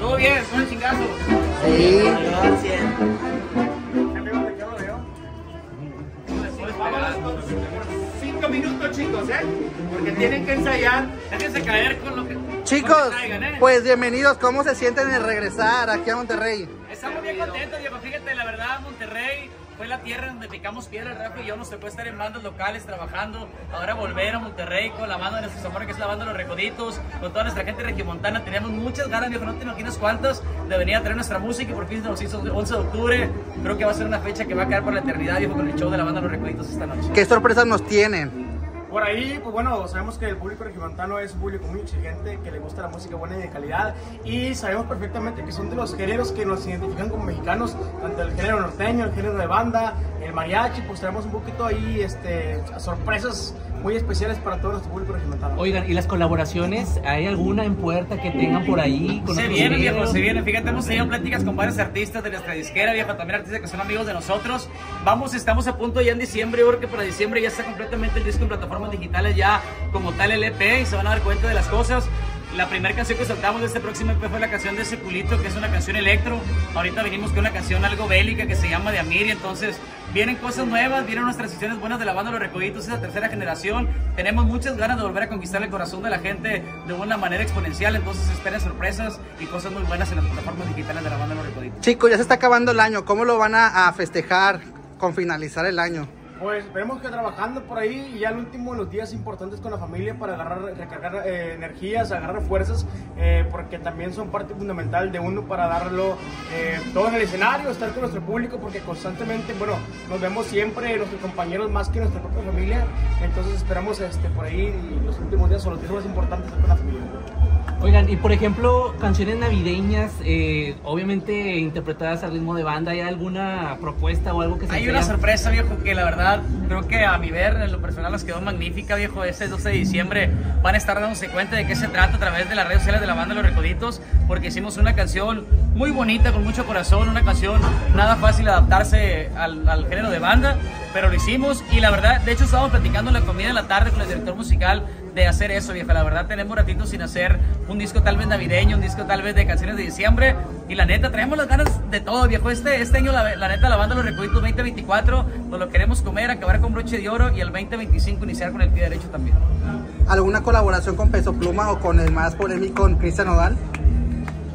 Todo bien, son chingazos. Sí. Cinco minutos, chicos, ¿eh? Porque tienen que ensayar. Déjense caer con lo que. Chicos, con lo que traigan, ¿eh? pues bienvenidos. ¿Cómo se sienten en regresar aquí a Monterrey? Estamos bien contentos, Diego. Fíjate, la verdad, Monterrey fue la tierra donde picamos piedra, Rafa y yo nos tocó estar en bandas locales trabajando. Ahora volver a Monterrey con la banda de nuestros amores, que es la banda los Recoditos, con toda nuestra gente regiomontana. Teníamos muchas ganas, viejo, no te imaginas cuántas, de venir a traer nuestra música y por fin nos hizo el 11 de octubre. Creo que va a ser una fecha que va a quedar por la eternidad, viejo, con el show de la banda los Recoditos esta noche. ¿Qué sorpresas nos tienen? Por ahí, pues bueno, sabemos que el público regiomontano es un público muy exigente, que le gusta la música buena y de calidad, y sabemos perfectamente que son de los géneros que nos identifican como mexicanos, tanto el género norteño, el género de banda, el mariachi, pues tenemos un poquito ahí este, sorpresas muy especiales para todo nuestro público regiomontano. Oigan, ¿y las colaboraciones? ¿Hay alguna en puerta que tengan por ahí? Con Se viene, viejo, géneros? se viene. Fíjate, hemos tenido pláticas con varios artistas de nuestra disquera, viejo, también artistas que son amigos de nosotros. Vamos, estamos a punto ya en diciembre, yo creo que para diciembre ya está completamente el disco en plataformas digitales, ya como tal el EP, y se van a dar cuenta de las cosas. La primera canción que soltamos de este próximo EP fue la canción de Seculito, que es una canción electro. Ahorita venimos con una canción algo bélica que se llama De Amir, entonces vienen cosas nuevas, vienen unas transiciones buenas de la banda Los Recoditos, esa tercera generación. Tenemos muchas ganas de volver a conquistar el corazón de la gente de una manera exponencial, entonces esperen sorpresas y cosas muy buenas en las plataformas digitales de la banda Los Recoditos. Chicos, ya se está acabando el año. ¿Cómo lo van a festejar con finalizar el año? Pues esperemos que trabajando por ahí y ya el último los días importantes con la familia para agarrar, recargar eh, energías, agarrar fuerzas, eh, porque también son parte fundamental de uno para darlo eh, todo en el escenario, estar con nuestro público, porque constantemente, bueno, nos vemos siempre nuestros compañeros más que nuestra propia familia, entonces esperamos este, por ahí los últimos días o los días más importantes con la familia. Oigan, y por ejemplo, canciones navideñas, eh, obviamente interpretadas al ritmo de banda, ¿hay alguna propuesta o algo que se Hay una sorpresa, viejo, que la verdad creo que a mi ver, en lo personal, nos quedó magnífica, viejo. Este 12 de diciembre van a estar dándose cuenta de qué se trata a través de las redes sociales de la banda Los Recoditos, porque hicimos una canción muy bonita, con mucho corazón, una canción nada fácil adaptarse al, al género de banda, pero lo hicimos y la verdad, de hecho, estábamos platicando en la comida de la tarde con el director musical de hacer eso, viejo. La verdad, tenemos ratitos sin hacer un disco tal vez navideño, un disco tal vez de canciones de diciembre. Y la neta, traemos las ganas de todo, viejo. Este, este año, la, la neta, la banda Los Recoditos 2024, nos lo queremos comer, acabar con broche de oro y el 2025 iniciar con el pie derecho también. ¿Alguna colaboración con Peso Pluma o con el más polémico, Cristian Nodal?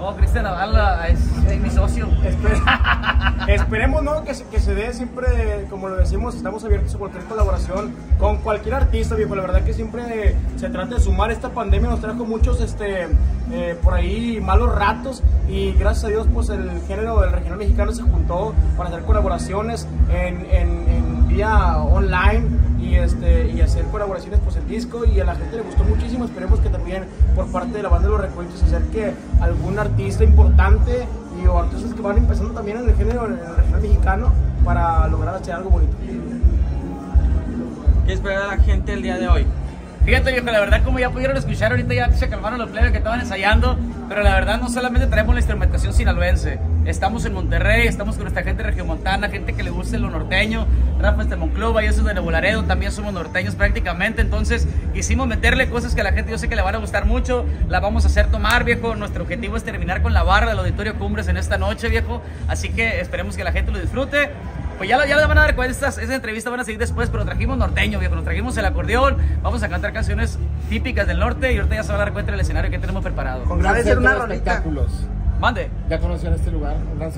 Oh, Cristian Navarra es, es mi socio. Espe- Esperemos ¿no? que, se, que se dé siempre, como lo decimos, estamos abiertos a cualquier colaboración con cualquier artista, viejo. La verdad que siempre se trata de sumar. Esta pandemia nos trajo muchos, este, eh, por ahí, malos ratos y gracias a Dios, pues el género del regional mexicano se juntó para hacer colaboraciones en, en, en vía online y, este, y hacer colaboraciones pues el disco y a la gente le gustó muchísimo. Esperemos que también por parte de la banda de los recuentos se acerque algún artista importante y o artistas que van empezando también en el género, regional mexicano para lograr hacer algo bonito. ¿Qué espera la gente el día de hoy? Fíjate, viejo, la verdad, como ya pudieron escuchar, ahorita ya se calmaron los plebes que estaban ensayando, pero la verdad, no solamente traemos la instrumentación sinaloense, estamos en Monterrey, estamos con nuestra gente regiomontana, gente que le gusta lo norteño, Rafa es de Monclova, yo soy de Nuevo Laredo, también somos norteños prácticamente, entonces quisimos meterle cosas que a la gente yo sé que le van a gustar mucho, la vamos a hacer tomar, viejo, nuestro objetivo es terminar con la barra del Auditorio Cumbres en esta noche, viejo, así que esperemos que la gente lo disfrute. Pues ya, lo- ya van a dar cuenta, estas, esa entrevista van a seguir después, pero trajimos norteño, viejo, nos trajimos el acordeón, vamos a cantar canciones típicas del norte y ahorita ya se va a dar cuenta del escenario que tenemos preparado. Con gran ser una rolita. espectáculos. Mande, ¿Ya conocían este lugar?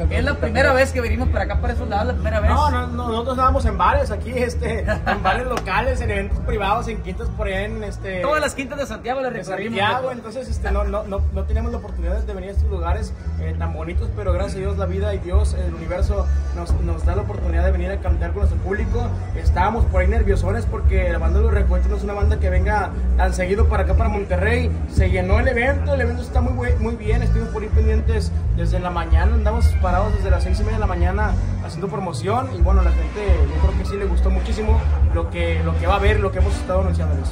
Es la primera vez que venimos para acá, para esos lados, la primera vez. No, no, no, nosotros estábamos en bares aquí, este, en bares locales, en eventos privados, en quintas por ahí, en este. Todas las quintas de Santiago las de recorrimos. Santiago, entonces este, no, no, no, no teníamos la oportunidad de venir a estos lugares eh, tan bonitos, pero gracias a Dios la vida y Dios, el universo nos, nos da la oportunidad de venir a cantar con nuestro público. Estábamos por ahí nerviosones porque la banda de los Recuentos no es una banda que venga tan seguido para acá, para Monterrey. Se llenó el evento, el evento está muy, muy bien, estuvimos por ahí desde la mañana, andamos parados desde las seis y media de la mañana haciendo promoción y bueno, la gente yo creo que sí le gustó muchísimo lo que, lo que va a ver, lo que hemos estado anunciándoles.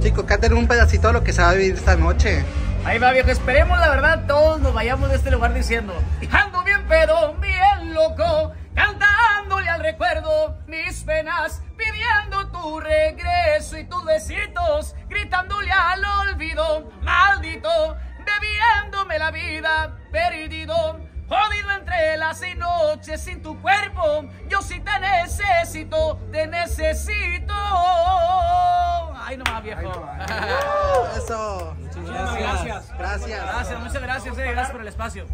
Chicos, canten un pedacito de lo que se va a vivir esta noche. Ahí va, viejo. Esperemos, la verdad, todos nos vayamos de este lugar diciendo: Ando bien pedo, bien loco, cantándole al recuerdo mis penas, pidiendo tu regreso y tus besitos, gritándole al olvido, maldito. La vida perdido, jodido entre las seis noches sin tu cuerpo. Yo sí te necesito, te necesito. Ay, no más, viejo. Eso. Muchas gracias. Gracias. Gracias, muchas gracias, eh, gracias por el espacio.